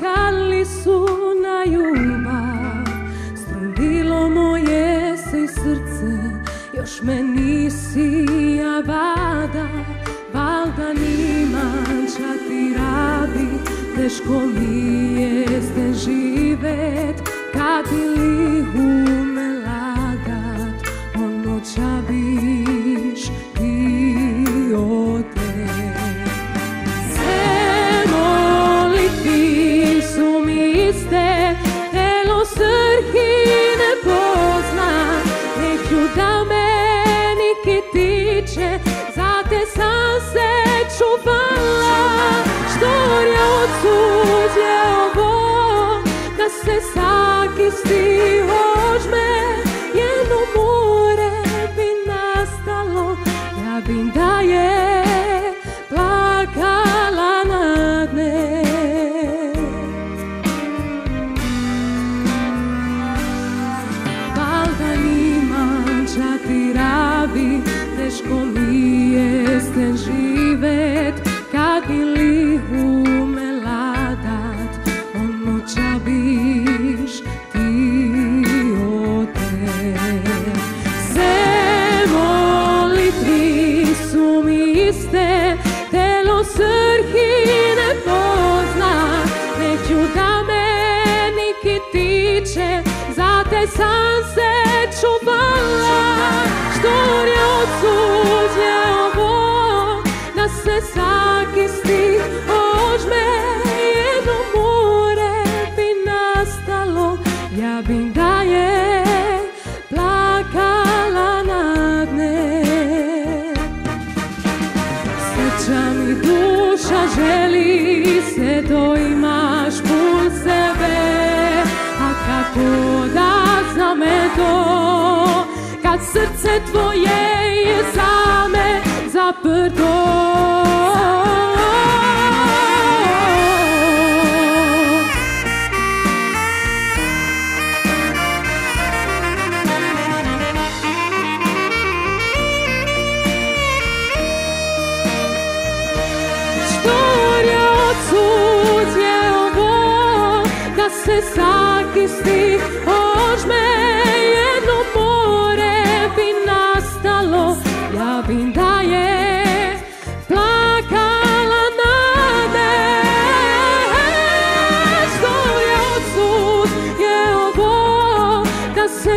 Kali su na ljubav Strudilo moje se i srce Još me nisi ja vada. Valda nimanča ti radi Teško mi jeste živet. Kad ili ume lagat Ono ča bi meni kitiče Za te sam se čuvala. Što je odsuđe ovo Da se sakisti ožme Teško mi jeste živet Kad bi lihu me ladat. Ono ča biš ti ote Se molitvi su mi iste Telo srhi ne pozna. Neću da meni kitiče Za te sam se čuvala Što je odsuđe ovo Da se sakisti ožme Jedno more bi nastalo. Ja bi da je plakala na dne Sreća mi duša želi se to imaš pun sebe. A kako da znam to Kad srce tvoje je zaprto. Storja odsud je ovo Da se